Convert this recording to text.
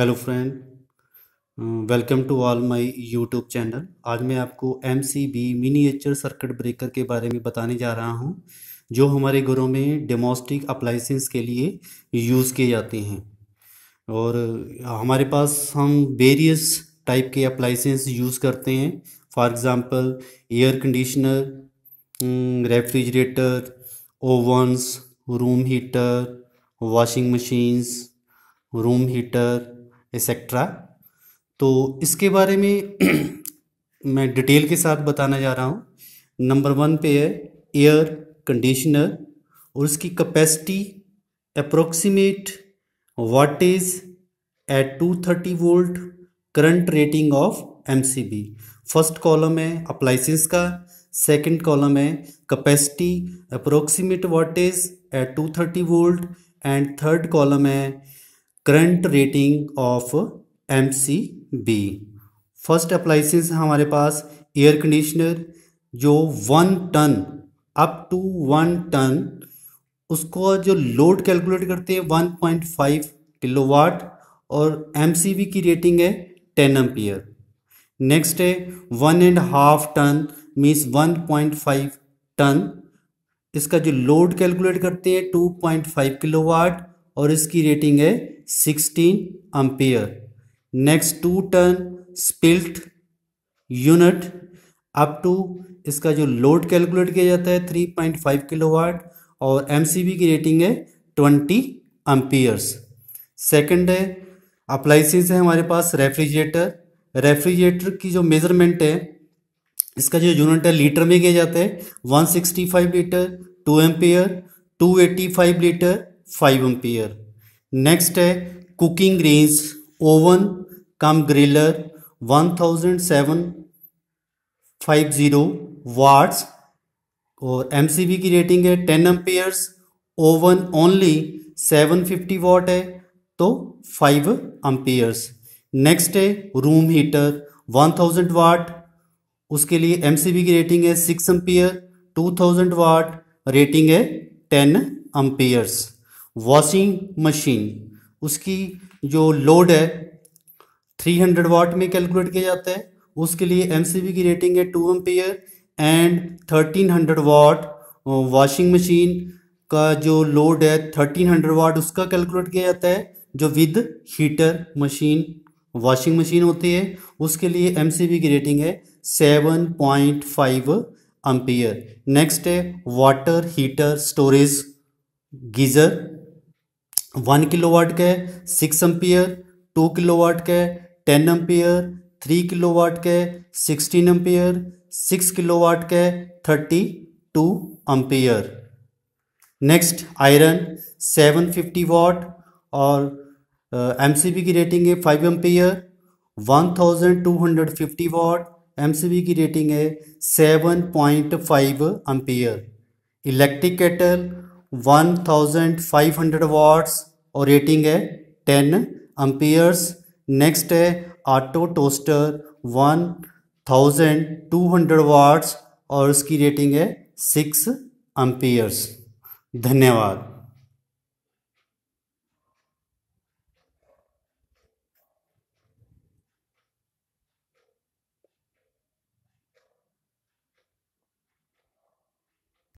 Hello friend welcome to all my YouTube channel. आज मैं आपको M C B miniature circuit breaker के बारे में बताने जा रहा हूँ, जो हमारे घरों में डेमोस्टिक अप्लाइसेंस के लिए यूज़ किए जाते हैं। और हमारे पास हम वेरियस टाइप के अप्लाइसेंस यूज़ करते हैं। For example air conditioner refrigerator ovens room heater washing machines room heater etcetera तो इसके बारे में मैं डिटेल के साथ बताना जा रहा हूँ। नंबर वन पे है एयर कंडीशनर और उसकी capacity approximate wattage at 230 volt current rating of MCB first column है अप्लाइसेंस का। सेकंड कॉलम है capacity approximate wattage at 230 volt and third column है current rating of M C B first appliances हमारे पास air conditioner, जो one ton up to one ton उसको जो load calculate करते हैं one point five kilo watt और M C B की रेटिंग है टेन एम्पियर नेक्स्ट है one and half ton means one point five ton इसका जो लोड कैलकुलेट करते हैं two point five kilo watt और इसकी रेटिंग है sixteen ampere next two ton split unit up to इसका जो लोड कैलकुलेट किया जाता है three point five kilo watt और एमसीबी की रेटिंग है ट्वेंटी अम्पियर्स सेकंड है अप्लाइसेंस है हमारे पास रेफ्रिजरेटर रेफ्रिजरेटर की जो मेज़रमेंट है, इसका जो यूनिट है लीटर में किया जाता है 165 litre two ampere 285 litre five ampere next है cooking range oven cum griller one thousand seven five zero watts और एमसीबी की रेटिंग है ten amperes oven only seven fifty watt है तो फाइव एम्पियर्स नेक्स्ट है room heater one thousand watt उसके लिए MCB की रेटिंग है six ampere two thousand watt rating है टेन एम्पियर्स वॉशिंग मशीन, उसकी जो लोड है 300 वाट में कैलकुलेट किया जाता है। उसके लिए एमसीबी की रेटिंग है two ampere and 1300 watt washing machine का जो लोड है 1300 वाट, उसका कैलकुलेट किया जाता है, जो with heater machine washing machine होती है। उसके लिए एमसीबी की रेटिंग है 7.5 अम्पियर नेक्स्ट है water heater storage geyser. One kilowatt का है six ampere, two kilowatt का है ten ampere, three kilowatt का है sixteen ampere, six kilowatt का है thirty two ampere. Next, iron, seven fifty watt और एम सी बी की रेटिंग है five ampere, one thousand two hundred fifty watt M C B की rating है seven point five ampere. Electric kettle one thousand five hundred watts और rating है ten amperes next है auto toaster one thousand two hundred watts और उसकी rating है six अम्पियर्स धन्यवाद।